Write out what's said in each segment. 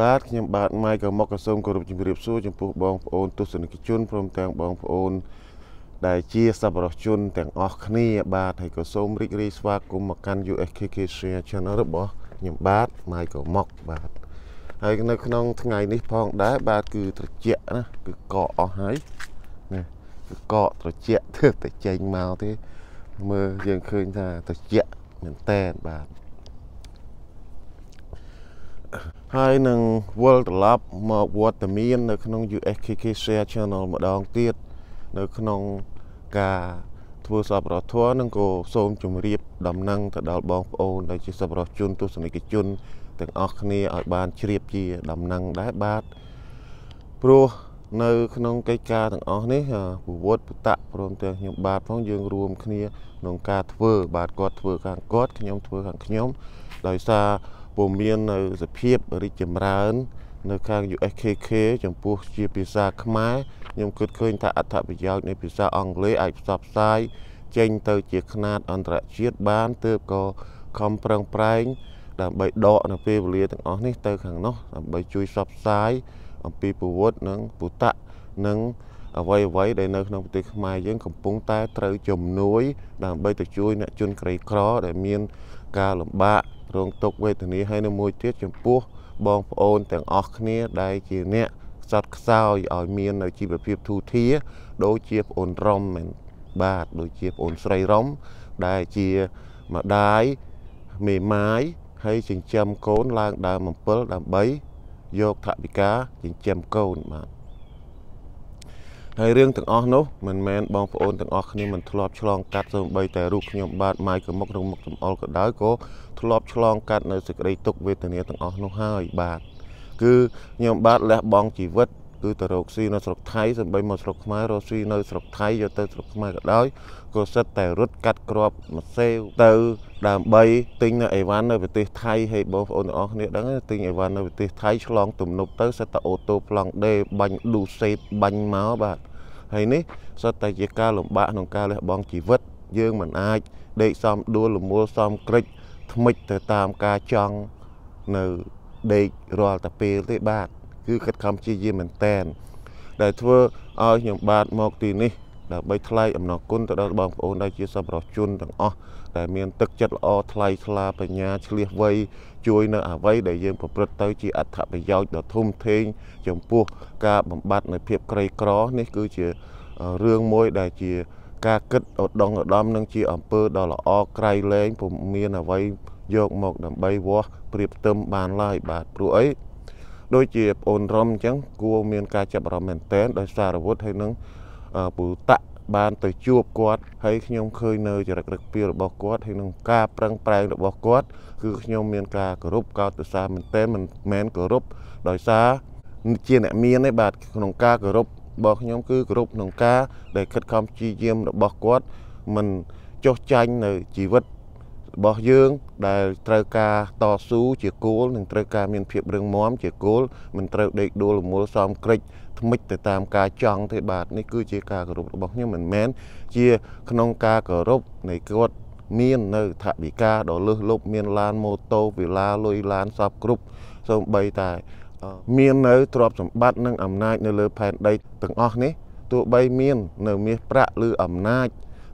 បាទខ្ញុំបាទម៉ៃក៏មកក៏សូមគោរពជម្រាបសួរចំពោះបងប្អូនទស្សនិកជនព្រមទាំងបងប្អូន ដែលជាសប្បុរសជនទាំងអស់គ្នាបាទហើយក៏សូមរីករាយស្វាគមន៍មកកាន់ USKK Share Channel របស់ខ្ញុំបាទម៉ៃក៏មកបាទហើយនៅក្នុងថ្ងៃនេះផងដែរបាទគឺត្រជាក់ណាគឺកកអស់ហើយណាគឺកកត្រជាក់ទើបតែចេញមកទេមើលយើងឃើញថាត្រជាក់មែនតែនបាទ ហើយនឹងវិលត្រឡប់មកវត្តមាននៅក្នុង USKK Share Channel ម្ដងទៀតនៅក្នុងការធ្វើសប្បុរសធម៌នឹងក៏សូមជម្រាបដំណឹងទៅដល់បងប្អូនដែលជាសប្បុរសជនទស្សនិកជនទាំងអស់គ្នាឲ្យបានជ្រាបជាដំណឹងដែរបាទព្រោះនៅក្នុងកិច្ចការទាំងអស់នេះពវត្តពុតៈព្រមទាំងខ្ញុំបាទផងយើងរួមគ្នាក្នុងការធ្វើបាទគាត់ធ្វើខាងគាត់ខ្ញុំធ្វើខាងខ្ញុំដោយសារ ពុំមាននៅសភាពរីកចម្រើន នៅខាង USKK ចំពោះជាភាសាខ្មែរខ្ញុំគិតឃើញថាអត្ថប្រយោជន៍នៃភាសាអង់គ្លេសអាចផ្សព្វផ្សាយចេញទៅជាຂណាតអន្តរជាតិបានទើបក៏ខំប្រឹងប្រែងដើម្បីដកនៅពេលវេលាទាំងអស់នេះទៅខាងនោះដើម្បីជួយផ្សព្វផ្សាយអំពីប្រវត្តិនិងពុតៈនិងអ្វីអ្វីដែលនៅក្នុងប្រទេសខ្មែរយើងកំពុងតែត្រូវជំនួយ ដើម្បីទៅជួយអ្នកជនក្រីក្រដែលមានការលំបាក រងទុក្ខវេទនាហើយនៅមួយទៀតចំពោះបងប្អូនទាំងអស់គ្នាដែលជាអ្នកខ្សត់ខ្សោយឲ្យមាននៅជីវភាពធូរធារដូចជាប្អូនរ៉ុំមែនបាទដូចជាប្អូនស្រីរ៉ុំដែលជាម្ដាយមេម៉ាយហើយចិញ្ចឹមកូនឡើងដើម7ដើម្បីយកថវិកាចិញ្ចឹមកូនបាទ ហើយរឿងទាំងអស់នោះមិនមែនបងប្អូនទាំងអស់គ្នាមិនធ្លាប់ឆ្លងកាត់សូម្បីតែរូបខ្ញុំបាទម៉ាយកមុកនឹងមុខសំអល់ក៏ដោយក៏ធ្លាប់ឆ្លងកាត់នៅសេចក្តីទុក្ខវេទនាទាំងអស់នោះហើយបាទគឺខ្ញុំបាទលះបង់ជីវិតគឺទៅរកស៊ីនៅស្រុកថៃសម្បីមកស្រុកខ្មែររកស៊ីនៅស្រុកថៃយកទៅស្រុកខ្មែរក៏ដោយ ក៏សិតតែរត់កាត់ក្របមួយសេវទៅដើម្បីទិញនៅអីវ៉ាន់នៅប្រទេសថៃហើយបងប្អូនទាំងអស់គ្នាដឹងទិញអីវ៉ាន់នៅប្រទេសថៃឆ្លងទំនប់ទៅសិតតែអូតូប្លង់ដេបាញ់ឌូសេតបាញ់មកបាទហើយនេះសុទ្ធតែជាការលំបាកក្នុងការលះបង់ជីវិត យើងមិនអាចដេកសំដួលលមួលសំក្រិចថ្មិចទៅតាមការចង់នៅដេករាល់តែពេលទេបាទគឺខិតខំព្យាយាមមែនតែនដែលធ្វើឲ្យខ្ញុំបាទមកទីនេះ ដើម្បីថ្លែងអំណរគុណទៅដល់បងប្អូនដែលជាសប្បុរសជនទាំងអស់ដែលមានទឹកចិត្តល្អថ្លៃថ្លាបញ្ញាឆ្លៀសវៃជួយនៅអ្វីដែលយើងប្រព្រឹត្តទៅជាអត្ថប្រយោជន៍ដ៏ធំធេងចំពោះការបំបត្តិនៅភាពក្រីក្រនេះគឺជារឿងមួយដែលជាការគិតឧត្តមឧត្តមនឹងជាអំពើដ៏ល្អក្រៃលែងពុំមានអ្វីយកមកដើម្បីវាស់ប្រៀបផ្ទឹមបានឡើយបាទព្រោះអីដូចជាប្អូនរំអញ្ចឹងគួរមានការចាប់អារម្មណ៍មែនតែនដោយសារអាវុធហើយនឹង ពូតៈបានទៅជួបគាត់ហើយខ្ញុំឃើញនៅចរិតរឹកពីរបស់គាត់ហើយនឹងការប្រឹងប្រែងរបស់គាត់គឺខ្ញុំមានការគោរពកោតសរសើរមែនទែនមិនមែនគោរពដោយសារជាអ្នកមានទេបាទក្នុងការគោរពរបស់ខ្ញុំគឺគោរពក្នុងការដែលខិតខំព្យាយាមរបស់គាត់មិនចោះចាញ់នៅជីវិតរបស់យើងដែលត្រូវការតស៊ូជាគោលនិងត្រូវការមានភាពរឹងមាំជាគោលមិនត្រូវដេកដួលរមួលសំក្រិច ថ្មិចទៅតាមការចង់ទេបាទនេះគឺជាការគោរពរបស់ខ្ញុំមិនមែនជាក្នុងការគោរពនៃគាត់មាននៅថវិកាដ៏លើសលប់មានឡានម៉ូតូវិឡាលុយឡានសពគ្រប់សូម្បីតែមាននៅទ្រព្យសម្បត្តិនិងអំណាចនៅលើផែនដីទាំងអស់នេះទោះបីមាននៅមាសប្រាក់ឬអំណាច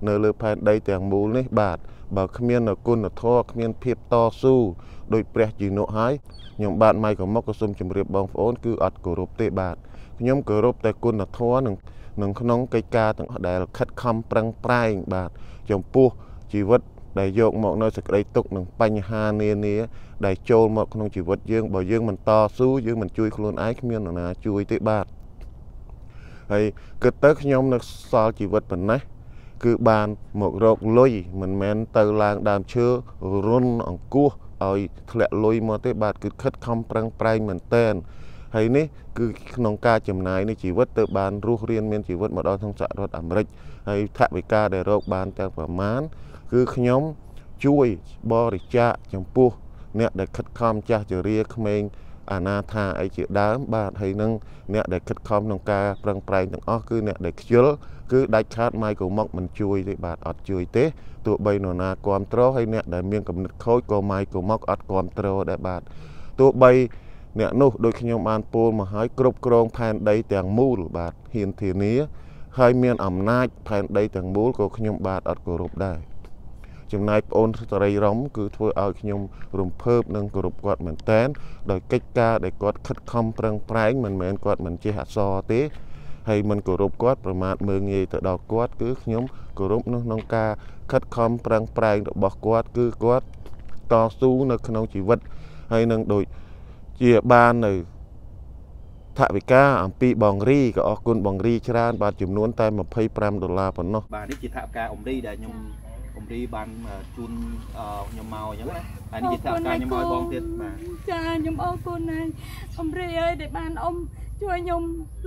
នៅលើផែនដីទាំងមូលនេះបាទបើគ្មាននៅគុណធម៌គ្មានភាពតស៊ូដោយព្រះជីនុហើយខ្ញុំបាទម៉ៃក៏មកក៏សូមជម្រាបបងប្អូនគឺអត់គោរពទេបាទ ខ្ញុំគោរពតែគុណធម៌នឹងនឹងក្នុងកិច្ចការទាំងដែលខិតខំប្រឹងប្រែងបាទចំពោះជីវិតដែលយកមកនៅសេចក្តីទុកនឹងបញ្ហានានា ដែលចូលមកក្នុងជីវិតយើងបើយើងមិនតស៊ូយើងមិនជួយខ្លួនឯងគ្មាននរណាជួយទេបាទហើយគិតទៅខ្ញុំនៅសល់ជីវិតប៉ុណ្ណេះគឺបានមករកលុយមិនមែនទៅឡើងដើមឈើរុនអង្គោះឲ្យធ្លាក់លុយមកទេបាទគឺខិតខំប្រឹងប្រែងមែនតែន ហើយនេះគឺក្នុងការចំណាយនៃជីវិតទៅបានរស់រៀនមានជីវិតមកដល់ក្នុងសហរដ្ឋអាមេរិកហើយថវិកាដែលរកបានទាំងប្រមាណគឺខ្ញុំជួយបរិច្ចាគចំពោះអ្នកដែលខិតខំចាស់ជរាក្មេងអាណាថាអីជាដើមបាទហើយនឹងអ្នកដែលខិតខំក្នុងការប្រឹងប្រែងទាំងអស់គឺអ្នកដែលខ្ជិលគឺដាច់ខាតម៉ៃក៏មកមិនជួយទេបាទអត់ជួយទេទោះបីនរណាគ្រប់គ្រងហើយអ្នកដែលមានកំណត់ខូចក៏ម៉ៃក៏មកអត់គ្រប់គ្រងដែរបាទទោះបី អ្នកនោះដូចខ្ញុំបានពោលមកហើយគ្រប់គ្រងផែនដីទាំងមូលបាទហ៊ានធានាហើយមានអំណាចផែនដីទាំងមូលក៏ខ្ញុំបាទអត់គោរពដែរចំណែកប្អូនស្រីរំគឺធ្វើឲ្យខ្ញុំរំភើបនិងគោរពគាត់មែនតែនដោយកិច្ចការដែលគាត់ខិតខំប្រឹងប្រែងមិនមែនគាត់មិនចេះអក្សរទេហើយមិនគោរពគាត់ប្រមាថមើងងាយទៅដល់គាត់គឺខ្ញុំគោរពនៅក្នុងការខិតខំប្រឹងប្រែងរបស់គាត់គឺគាត់តស៊ូនៅក្នុងជីវិតហើយនឹងដូច ជាបាននៅថវិកាអំពីបងរីក៏អរគុណបងរីច្រើនបាទចំនួនតែ25ដុល្លារប៉ុណ្ណោះបាទនេះជាថវិកាអំរីដែលខ្ញុំអំរីបានជូនខ្ញុំមកអញ្ចឹងណាហើយនេះជាថវិកាខ្ញុំឲ្យបងទៀតបាទចាខ្ញុំអរគុណហើយអំរីអើយដែលបានអ៊ំជួយខ្ញុំ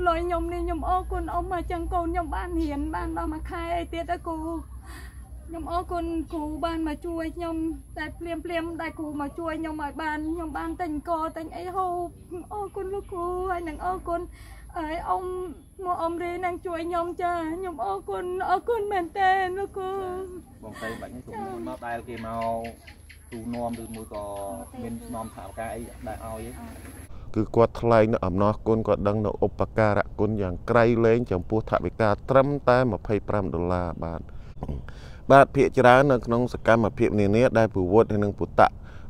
លុយខ្ញុំនេះខ្ញុំអរគុណអ៊ំមកចឹងកូនខ្ញុំបានរៀនបានដល់មួយខែអីទៀតទៅគូ ខ្ញុំអរគុណគ្រូបានមកជួយខ្ញុំតែភ្លាមភ្លាមដែលគ្រូមកជួយខ្ញុំឲ្យបានខ្ញុំបានតែអង្គតែអីហូបអរគុណលោកគ្រូហើយនឹងអរគុណហើយអ៊ំមកអ៊ំរីនឹងជួយខ្ញុំចាខ្ញុំអរគុណអរគុណមែនតើលោកគ្រូបងស្រីបាច់នេះខ្ញុំមកដែលគេមកទូនាំឬមួយក៏មាននាំថាឱកាសអីដែលឲ្យគឺគាត់ថ្លែងនៅអំណរគុណគាត់ដឹងនៅឧបការៈគុណយ៉ាងក្រៃលែងចំពោះថវិកាត្រឹមតែ25ដុល្លារបាទ បាទភាកច្រើននៅក្នុងសកម្មភាពនានាដែលពុវត្តហើយនិងពុតៈ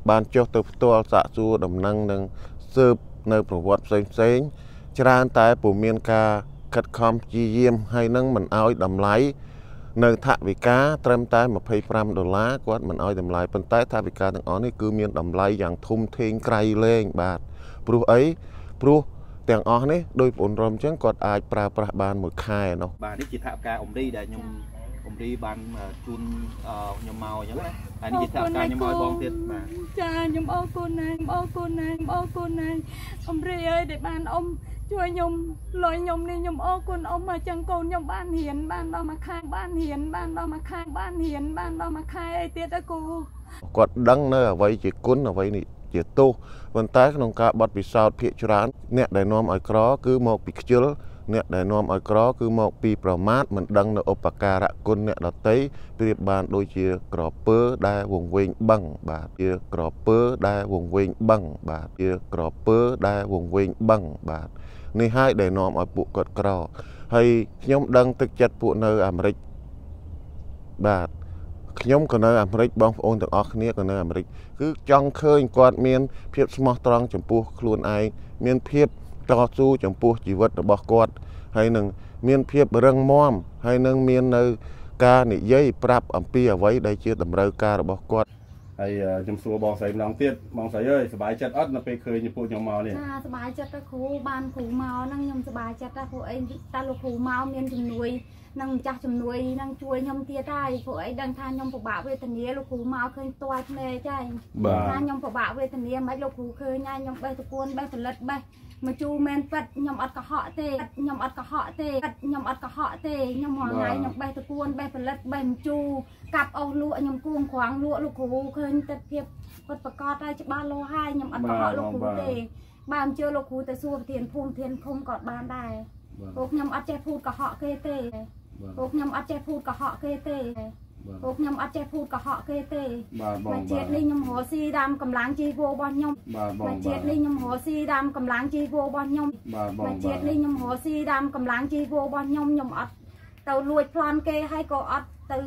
បានចុះទៅផ្ទាល់សាកសួរដំណឹងនិងស៊ើបនៅប្រវត្តិផ្សេងផ្សេងច្រើនតែពុំមានការខិតខំព្យាយាមហើយនឹងមិនអោយតម្លៃនៅថវិកាត្រឹមតែ25ដុល្លារគាត់មិនអោយតម្លៃប៉ុន្តែថវិកាទាំងអស់នេះគឺមានតម្លៃយ៉ាងធំធេងក្រៃលែងបាទព្រោះអីព្រោះទាំងអស់នេះដោយបងរំអញ្ចឹងគាត់អាចប្រើប្រាស់បានមួយខែនោះបាទនេះជាថវិកាអ៊ំរីដែលខ្ញុំ គម្រីបានជូនខ្ញុំមកអញ្ចឹងណាហើយនេះជាថាការខ្ញុំឲ្យបងទៀតបាទចាខ្ញុំអរគុណណាស់ខ្ញុំអរគុណណាស់ខ្ញុំអរគុណណាស់អ៊ំរីអើយដែលបានអ៊ំជួយខ្ញុំលុយខ្ញុំនេះខ្ញុំអរគុណអ៊ំមកចឹងកូនខ្ញុំបានរៀនបានដល់មួយខែបានរៀនបានដល់មួយខែបានរៀនបានដល់មួយខែអីទៀតទៅគូគាត់ដឹងនៅអ្វីជាគុណអ្វីនេះជាទោសប៉ុន្តែក្នុងការបត់ពិសោធន៍ភាកច្រើនអ្នកដែលនាំឲ្យក្រគឺមកពីខ្ជិល អ្នកដែលនាំឲ្យក្រគឺមកពីប្រមាថមិនដឹងនៅឧបការៈគុណអ្នកដតីប្រៀបបានដូចជាក្រពើដែលវង្វេងបឹងបាទជាក្រពើដែលវង្វេងបឹងបាទជាក្រពើដែលវង្វេងបឹងបាទនេះហើយដែលនាំឲ្យពួកគាត់ក្រហើយខ្ញុំដឹងទឹកចិត្តពួកនៅអាមេរិកបាទខ្ញុំក៏នៅអាមេរិកបងប្អូនទាំងអស់គ្នាក៏នៅអាមេរិកគឺចង់ឃើញគាត់មានភាពស្មោះត្រង់ចំពោះខ្លួនឯងមានភាព តស៊ូចំពោះជីវិតរបស់គាត់ហើយនឹងមានភាពរឹងមាំហើយនឹងមាននៅការនិយាយប្រាប់អំពីអ្វីដែលជាតម្រូវការរបស់គាត់ហើយខ្ញុំសួរបងស្រីម្ដងទៀតបងស្រីអើយសប្បាយចិត្តអត់នៅពេលឃើញពួកខ្ញុំមកនេះចាសប្បាយចិត្តទៅគ្រូបានគ្រូមកហ្នឹងខ្ញុំសប្បាយចិត្តដែរព្រោះអីតែលោកគ្រូមកមានជំនួយនឹងម្ចាស់ជំនួយនឹងជួយខ្ញុំទៀតហើយព្រោះអីដឹងថាខ្ញុំពិបាកវេទនាលោកគ្រូមកឃើញផ្ទាល់ភ្នែកហើយថាខ្ញុំពិបាកវេទនាមិនលោកគ្រូឃើញហើយខ្ញុំបេះតពួនបេះផលិតបេះ មកជូរមែនប៉ិតខ្ញុំអត់កុហកទេខ្ញុំអត់កុហកទេខ្ញុំអត់កុហកទេខ្ញុំរាល់ថ្ងៃខ្ញុំបេះតពួនបេះផលិតបេះមជូរកាប់អស់លក់ខ្ញុំគួងក្រាំងលក់លោកគ្រូឃើញទិដ្ឋភាពពិតប្រកបហើយច្បាស់លោហើយខ្ញុំអត់កុហកលោកគ្រូទេបានអញ្ជើញលោកគ្រូទៅសួរប្រធានភូមិប្រធានភូមិក៏បានដែរពួកខ្ញុំអត់ចេះភូតកុហកគេទេពួកខ្ញុំអត់ចេះភូតកុហកគេទេ ពួកខ្ញុំអត់ចេះភូតកុហកគេទេបាទជាតិនេះខ្ញុំរស់ស៊ីដាំកម្លាំងជីវោរបស់ខ្ញុំបាទជាតិនេះខ្ញុំរស់ស៊ីដាំកម្លាំងជីវោរបស់ខ្ញុំបាទជាតិនេះខ្ញុំរស់ស៊ីដាំកម្លាំងជីវោរបស់ខ្ញុំខ្ញុំអត់ទៅលួចប្លន់គេហើយក៏អត់ទៅ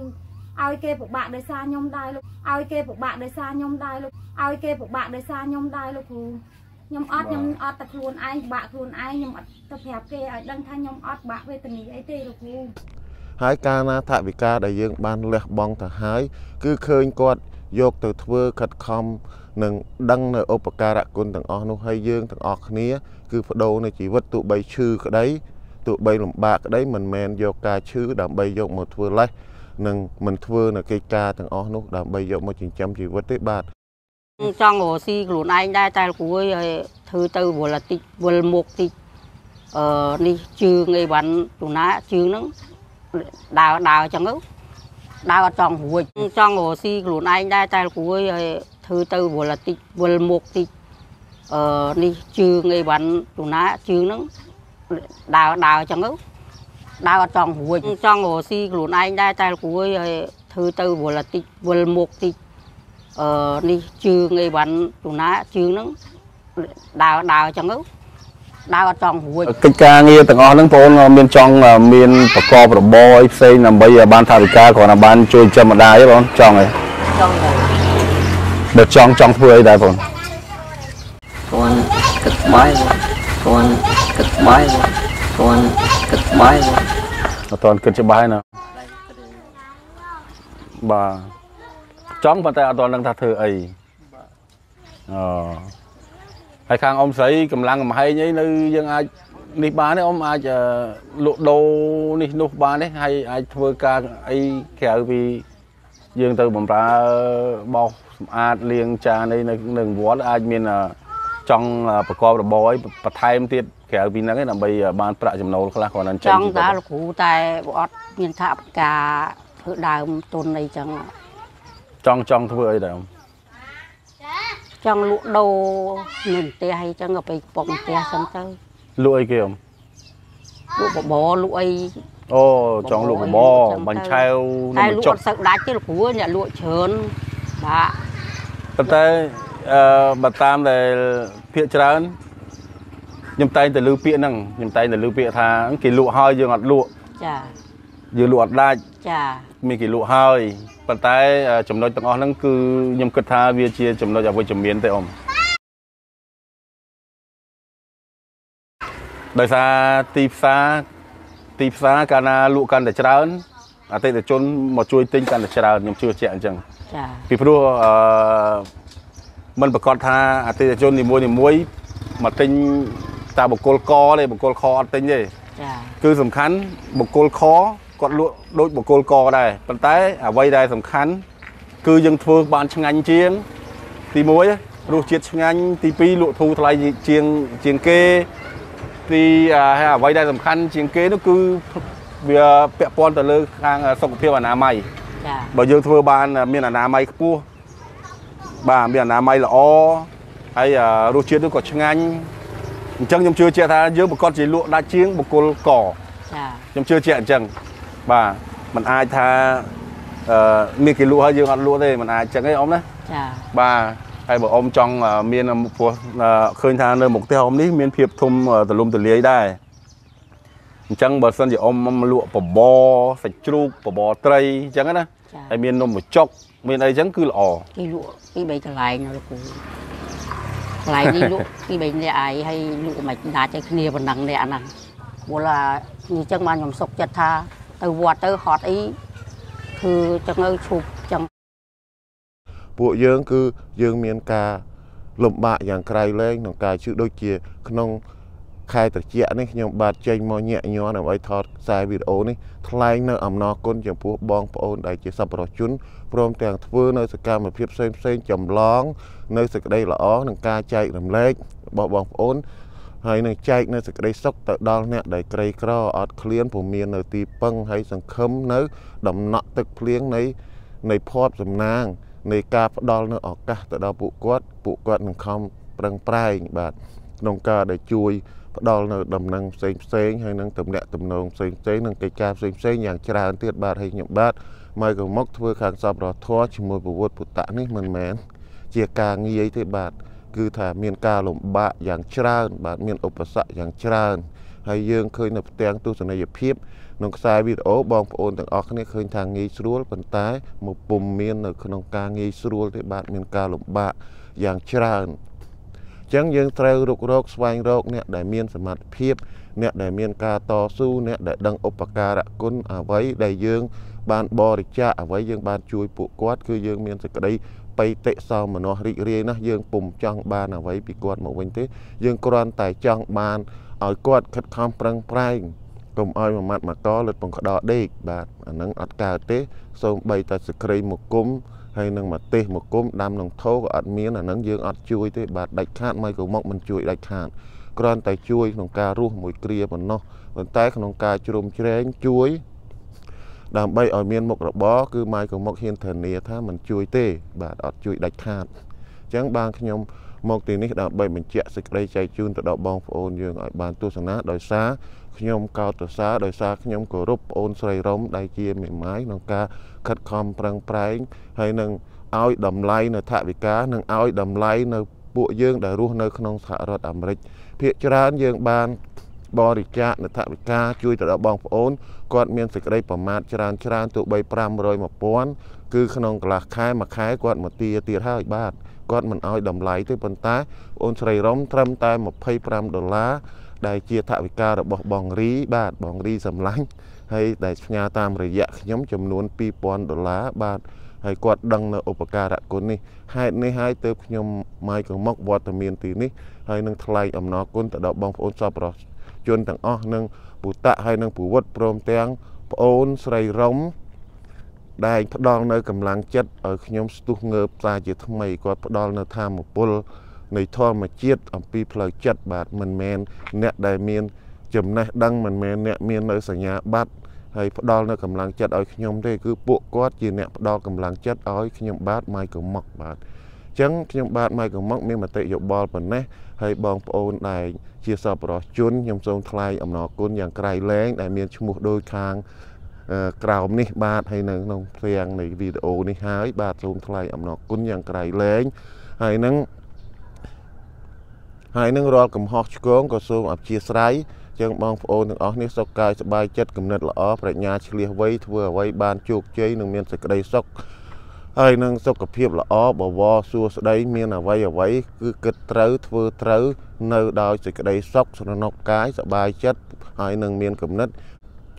ឲ្យគេពិបាកដោយសារខ្ញុំដែរលោកឲ្យគេពិបាកដោយសារខ្ញុំដែរលោកឲ្យគេពិបាកដោយសារខ្ញុំដែរលោកគ្រូខ្ញុំអត់ខ្ញុំអត់តែខ្លួនឯងពិបាកខ្លួនឯងខ្ញុំអត់ទៅប្រាប់គេឲ្យដឹងថាខ្ញុំអត់បាក់វេទនាអីទេលោកគ្រូ ហើយការណាថវិកាដែលយើងបានលះបង់ទៅហើយគឺឃើញគាត់យកទៅធ្វើខិតខំនិងដឹងនៅឧបការៈគុណទាំងអស់នោះហើយយើងទាំងអស់គ្នា គឺបដូរនៅជីវិតទោះបីឈឺក្តីទោះបីលំបាកក្តីមិនមែនយកការឈឺដើម្បីយកមកធ្វើលេសនិងមិនធ្វើនៅកិច្ចការទាំងអស់នោះដើម្បីយកមកចិញ្ចឹមជីវិតទេបាទចង់រកស៊ីខ្លួនឯងដែរតែគ្រូអើយធ្វើទៅវល់តិចវល់មុខតិចអឺនេះជើងអីវ៉ាន់ទូណាជើងហ្នឹង ដើរដើរអញ្ចឹងទៅដើរអត់ចង់រួចចង់រកស៊ីខ្លួនឯងដែរតែគ្រូអើយធ្វើទៅវល់តិចវល់មុខតិចអឺនេះជើងអីវ៉ាន់ទូណាជើងហ្នឹងដើរដើរអញ្ចឹងទៅដើរអត់ចង់រួចចង់រកស៊ីខ្លួនឯងដែរតែគ្រូអើយធ្វើទៅវល់តិចវល់មុខតិចអឺនេះជើងអីវ៉ាន់ទូណាជើងហ្នឹងដើរដើរអញ្ចឹងទៅ ដើរអត់ចង់រួចកិច្ចការងារទាំងអស់ហ្នឹងបងប្អូនមានចង់មានប្រកបរបរអីផ្សេងដើម្បីឲ្យបានថាវិការគ្រាន់តែបានជួយចាំម្ដាយទេបងចង់អីចង់ទៅបើចង់ចង់ធ្វើអីដែរបងគាត់គិតបាយគាត់គិតបាយគាត់គិតបាយអត់ទាន់គិតច្បាស់ហើយណាបាទចង់ប៉ុន្តែអត់ទាន់ដឹងថាធ្វើអីអូ ហើយខាងអ៊ំស្រីកម្លាំងកំហែងអីនៅយើងអាចនេះបានទេអ៊ំអាចអឺលក់ដូរនេះនោះបានទេហើយអាចធ្វើការអីក្រៅពីយើងទៅបំរើបោសសម្អាតលាងចានអីនៅនៅវត្តអាចមានអឺចង់ប្រកបរបរអីបន្ថែមទៀតក្រៅពីហ្នឹងឯងដើម្បីបានប្រាក់ចំណូលខ្លះគ្រាន់តែចង់តាលោកគ្រូតែអត់មានថាការធ្វើដើមទុនអីចឹងចង់ចង់ធ្វើអីដែរអ៊ំ ចង់លក់ដូរនៅផ្ទះអីចឹងក៏ទៅពុកផ្ទះចឹងទៅលក់អីគេអ៊ំលក់បបរលក់អីអូចង់លក់បបរបាញ់ឆៅនំតែលបញ្ក់ចុអកត់សូវដាច់ទេលោកគ្រូអ្នកលក់ច្រើនបាទប៉ុន្តែអឺបើតាមដែលភាកច្រើនខ្ញុំតែងតែលើពាក្យហ្នឹងខ្ញុំតែងតែលើពាក្យថាគេលក់ហើយយើងអត់លក់ចា យើងលក់អត់ដាច់ចាមានគេលក់ហើយប៉ុន្តែចំណុចទាំងអស់ហ្នឹងគឺខ្ញុំគិតថាវាជាចំណុចអវិជ្ជមានទេអ៊ំដោយសារទីផ្សារទីផ្សារកាលណាលក់កាន់តែច្រើនអតិថិជនមកជួយទិញកាន់តែច្រើនខ្ញុំជឿជាក់អញ្ចឹងចាពីព្រោះអឺมันប្រកាសថាអតិថិជននីមួយនីមួយមកទិញតាបកគលកទេបកគលខអត់ទិញទេចាគឺសំខាន់បកគលខ គាត់លក់ដូចបកគលកដែរប៉ុន្តែអ្វីដែលសំខាន់គឺយើងធ្វើបានឆ្ងាញ់ជាង ទី1រសជាតិឆ្ងាញ់ទី2លក់ធូរថ្លៃជាងជាងគេទីអាហើយអ្វីដែលសំខាន់ជាងគេនោះគឺវាពាក់ព័ន្ធទៅលើខាងសុខភាពអនាម័យចាបើយើងធ្វើបានមានអនាម័យខ្ពស់បាទមានអនាម័យល្អហើយអឺរសជាតិនោះក៏ឆ្ងាញ់អញ្ចឹងខ្ញុំជឿជាក់ថាយើងប្រកាសជាលក់ដាច់ជាងបុគ្គលកចាខ្ញុំជឿជាក់អញ្ចឹង បាទมันអាចថាអឺមានគេលក់ហើយយើងអត់លក់ទេมันអាចអញ្ចឹងទេអ៊ំណា ចា បាទហើយបើអ៊ំចង់អឺមានព្រោះអឺឃើញថានៅមុខផ្ទះអ៊ំនេះមានភាពធំអឺទូលំទូលាយដែរអញ្ចឹងបើសិនជាអ៊ំអ៊ំលក់បបរសាច់ជ្រូកបបរត្រីអញ្ចឹងណា ចា ហើយមាននំបញ្ចុកមានអីចឹងគឺល្អ គេលក់ពី3កន្លែងណាលោកគ្រូកន្លែងនេះលក់ពី3នាក់ឯងហើយលក់មិនដាច់ឲ្យគ្នាប៉ុណ្ណឹងអ្នកហ្នឹងព្រោះឡានេះចឹងបានខ្ញុំសុកចិត្តថា ទៅវត្តទៅហត់អីគឺចឹងទៅឈប់ចឹងពួកយើងគឺយើងមានការលំបាកយ៉ាងក្រៃលែងក្នុងការជឿដូចជា ក្នុងខែត្រជាក់នេះខ្ញុំបាទចេញមកញាក់ញ័រដើម្បីថតខ្សែវីដេអូនេះថ្លែងនៅអំណរគុណចំពោះបងប្អូនដែលជាសប្បុរសជនព្រមទាំងធ្វើនៅសកម្មភាពផ្សេងផ្សេងៗចម្លង នៅសេចក្តីល្អនិងការចែករំលែករបស់បងប្អូន ហើយនឹងចែកនៅសេចក្តីសុខទៅដល់អ្នកដែលក្រីក្រអត់ឃ្លានពុំមាននៅទីពឹងហើយសង្ឃឹមនៅ ដំណក់ទឹកភ្លៀងនៃនៃភ័ព្វសំណាង នៃការផ្ដល់នៅឱកាសទៅដល់ពួកគាត់ពួកគាត់នឹងខំប្រឹងប្រែងបាទក្នុងការដែលជួយផ្ដល់នៅដំណឹងផ្សេងផ្សេងៗហើយនឹងទំនាក់ទំនងផ្សេងផ្សេងៗនិងកិច្ចការផ្សេងផ្សេងៗយ៉ាងច្រើនទៀតបាទហើយខ្ញុំបាទមកក៏មកធ្វើខាងសពរធរជាមួយពវុទ្ធពុទ្ធៈនេះមិនមែនជាការងាយទេបាទ គឺថាមានការលំបាកយ៉ាងច្រើន បាទមានឧបសគ្គយ៉ាងច្រើនហើយយើងឃើញនៅផ្ទាំងទស្សនីយភាពក្នុងខ្សែវីដេអូបងប្អូនទាំងអស់គ្នាឃើញថាងាយស្រួលប៉ុន្តែមកពុំមាននៅក្នុងការងាយស្រួលទេបាទមានការលំបាកយ៉ាងច្រើនអញ្ចឹងយើងត្រូវរុករកស្វែងរកអ្នកដែលមានសមត្ថភាព អ្នកដែលមានការតស៊ូអ្នកដែលដឹងឧបការៈគុណអ្វីដែលយើងបានបរិច្ចាគអ្វីយើងបានជួយពួកគាត់គឺយើងមានសេចក្តី បៃតិសោមនស្សរីករាយណាស់យើងពុំចង់បានអ្វីពីគាត់មកវិញទេ យើងគ្រាន់តែចង់បានឲ្យគាត់ខិតខំប្រឹងប្រែងកុំឲ្យមួយម៉ាត់មកកលឹតបង្ក្តោដេកបាទអាហ្នឹងអត់កើតទេសូម្បីតែសក្រីមកគុំហើយនឹងមកទេសមកគុំដាំនឹងថោក៏អត់មានអាហ្នឹងយើងអត់ជួយទេបាទដាច់ខាតមកក៏មកមិនជួយដាច់ខាតគ្រាន់តែជួយក្នុងការរស់មួយគ្រាប៉ុណ្ណោះប៉ុន្តែក្នុងការជ្រុំជ្រែងជួយ ដើម្បីឲ្យមានមុខរបរគឺម៉ៃក៏មកហ៊ានធានាថាមិនជួយទេ បាទអត់ជួយដាច់ខាតអញ្ចឹងបានខ្ញុំមកទីនេះដើម្បីបញ្ជាក់សេចក្តីចែកជូនទៅដល់បងប្អូនយើងឲ្យបានទស្សនាដោយសារខ្ញុំកោតសរសើរដោយសារខ្ញុំគោរពប្អូនស្រីរំដែលជាមេម៉ាយក្នុងការខិតខំប្រឹងប្រែងហើយនឹងឲ្យតម្លៃនៅថវិកានិងឲ្យតម្លៃនៅពួកយើងដែលរស់នៅក្នុងសហរដ្ឋអាមេរិកភាគច្រើនយើងបាន បរិច្ចាគនៅថវិកាជួយទៅដល់បងប្អូនគាត់មានសេចក្តីប្រមាថច្រើនច្រើនទោះបី500 1000គឺក្នុងកន្លះខែមួយខែគាត់មកទាទៀតហើយបាទគាត់មិនអោយតម្លៃទេប៉ុន្តែបងស្រីរំត្រឹមតែ25ដុល្លារដែលជាថវិការបស់បងរី បាទបងរីសំឡាញ់ហើយដែលផ្ញើតាមរយៈខ្ញុំចំនួន2000ដុល្លារបាទហើយគាត់ដឹងនៅឧបការៈគុណនេះហេតុនេះហើយទើបខ្ញុំម៉ាយកមុកវត្តមានទីនេះហើយនឹងថ្លែងអំណរគុណទៅដល់បងប្អូនសពរ ជនទាំងអស់និងពុតៈហើយនិងពវុតព្រមទាំងប្អូនស្រីរំដែលផ្ដល់នៅកម្លាំងចិត្តឲ្យខ្ញុំស្ទុះងើបសារជាថ្មីគាត់ផ្ដល់នៅធម៌ពលនៃធម្មជាតិអំពីផ្លូវចិត្តបាទមិនមែនអ្នកដែលមានចំណេះដឹងមិនមែនអ្នកមាននៅសញ្ញាបត្រហើយផ្ដល់នៅកម្លាំងចិត្តឲ្យខ្ញុំទេគឺពួកគាត់ជាអ្នកផ្ដល់កម្លាំងចិត្តឲ្យខ្ញុំបាទម៉ៃកមុកបាទអញ្ចឹងខ្ញុំបាទម៉ៃកមុកមានមតិយោបល់ប៉ុណ្ណេះ ហើយបងប្អូនដែលជាសប្បុរសជនខ្ញុំសូមថ្លែងអំណរគុណយ៉ាងក្រៃលែងដែលមានឈ្មោះដូចខាងក្រោមនេះបាទហើយនៅក្នុងផ្ទាំងនៃវីដេអូនេះហើយបាទសូមថ្លែងអំណរគុណយ៉ាងក្រៃលែងហើយនឹងហើយនឹងរាល់កំហុសឆ្គងក៏សូមអព្យាស្រ័យចឹងបងប្អូនទាំងអស់នេះសុខកាយសប្បាយចិត្តគំនិតល្អប្រាជ្ញាឆ្លៀសវៃធ្វើអ្វីបានជោគជ័យនិងមានសេចក្តីសុខ ហើយនឹងសុខភាពល្អបវរសួស្តីមានអ្វីអ្វីគឺគិតត្រូវធ្វើត្រូវនៅដោយសេចក្តីសុខស្រណុកកាយសប្បាយចិត្តហើយនឹងមានគំនិត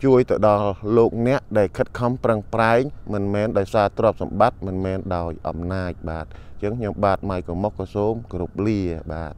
ជួយទៅដល់លោកអ្នកដែលខិតខំប្រឹងប្រែងមិនមែនដោយសារទ្រព្យសម្បត្តិមិនមែនដោយអំណាចបាទអញ្ចឹងខ្ញុំបាទម៉ៃកុមុកក៏សូមគោរពលាបាទ